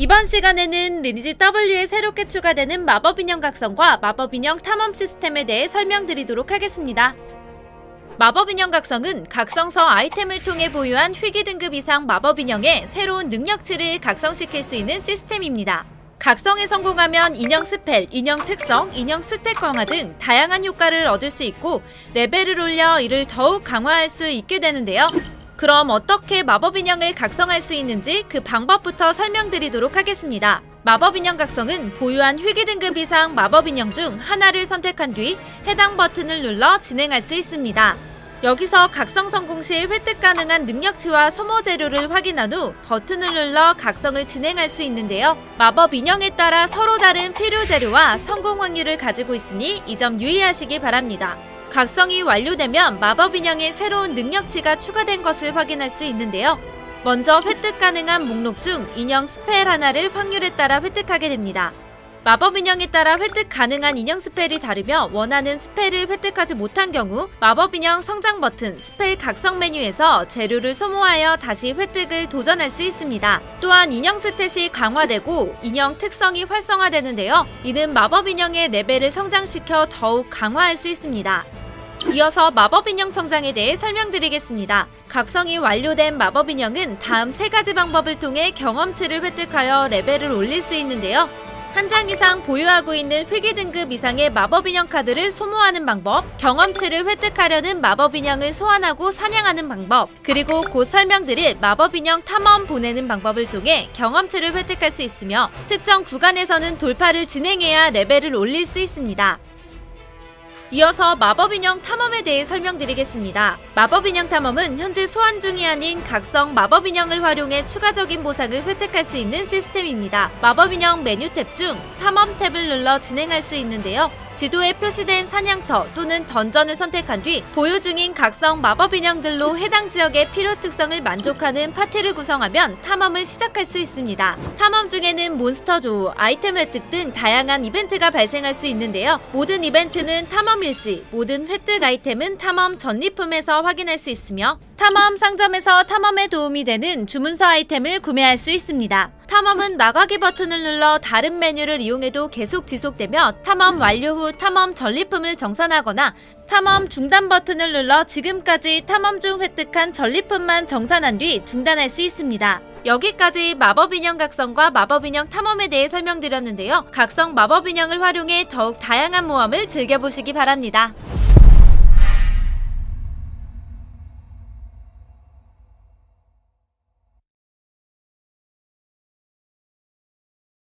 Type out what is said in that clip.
이번 시간에는 리니지 W에 새롭게 추가되는 마법인형 각성과 마법인형 탐험 시스템에 대해 설명드리도록 하겠습니다. 마법인형 각성은 각성서 아이템을 통해 보유한 희귀 등급 이상 마법인형의 새로운 능력치를 각성시킬 수 있는 시스템입니다. 각성에 성공하면 인형 spell, 인형 특성, 인형 stat 강화 등 다양한 효과를 얻을 수 있고 레벨을 올려 이를 더욱 강화할 수 있게 되는데요. 그럼 어떻게 마법 인형을 각성할 수 있는지 그 방법부터 설명드리도록 하겠습니다. 마법 인형 각성은 보유한 희귀 등급 이상 마법 인형 중 하나를 선택한 뒤 해당 버튼을 눌러 진행할 수 있습니다. 여기서 각성 성공 시 획득 가능한 능력치와 소모 재료를 확인한 후 버튼을 눌러 각성을 진행할 수 있는데요. 마법 인형에 따라 서로 다른 필요 재료와 성공 확률을 가지고 있으니 이 점 유의하시기 바랍니다. 각성이 완료되면 마법 인형의 새로운 능력치가 추가된 것을 확인할 수 있는데요. 먼저 획득 가능한 목록 중 인형 spell 하나를 확률에 따라 획득하게 됩니다. 마법 인형에 따라 획득 가능한 인형 spell이 다르며 원하는 spell을 획득하지 못한 경우 마법 인형 성장 버튼 spell 각성 메뉴에서 재료를 소모하여 다시 획득을 도전할 수 있습니다. 또한 인형 stat이 강화되고 인형 특성이 활성화되는데요. 이는 마법 인형의 레벨을 성장시켜 더욱 강화할 수 있습니다. 이어서 마법인형 성장에 대해 설명드리겠습니다. 각성이 완료된 마법인형은 다음 세 가지 방법을 통해 경험치를 획득하여 레벨을 올릴 수 있는데요. 한 장 이상 보유하고 있는 회계 등급 이상의 마법인형 카드를 소모하는 방법, 경험치를 획득하려는 마법인형을 소환하고 사냥하는 방법, 그리고 곧 설명드릴 마법인형 탐험 보내는 방법을 통해 경험치를 획득할 수 있으며 특정 구간에서는 돌파를 진행해야 레벨을 올릴 수 있습니다. 이어서 마법인형 탐험에 대해 설명드리겠습니다. 마법인형 탐험은 현재 소환 중이 아닌 각성 마법인형을 활용해 추가적인 보상을 획득할 수 있는 시스템입니다. 마법인형 메뉴 탭 중 탐험 탭을 눌러 진행할 수 있는데요. 지도에 표시된 사냥터 또는 던전을 선택한 뒤 보유 중인 각성 마법 인형들로 해당 지역의 필요 특성을 만족하는 파티를 구성하면 탐험을 시작할 수 있습니다. 탐험 중에는 몬스터 조우, 아이템 획득 등 다양한 이벤트가 발생할 수 있는데요. 모든 이벤트는 탐험 일지, 모든 획득 아이템은 탐험 전리품에서 확인할 수 있으며 탐험 상점에서 탐험에 도움이 되는 주문서 아이템을 구매할 수 있습니다. 탐험은 나가기 버튼을 눌러 다른 메뉴를 이용해도 계속 지속되며 탐험 완료 후 탐험 전리품을 정산하거나 탐험 중단 버튼을 눌러 지금까지 탐험 중 획득한 전리품만 정산한 뒤 중단할 수 있습니다. 여기까지 마법인형 각성과 마법인형 탐험에 대해 설명드렸는데요. 각성 마법인형을 활용해 더욱 다양한 모험을 즐겨보시기 바랍니다.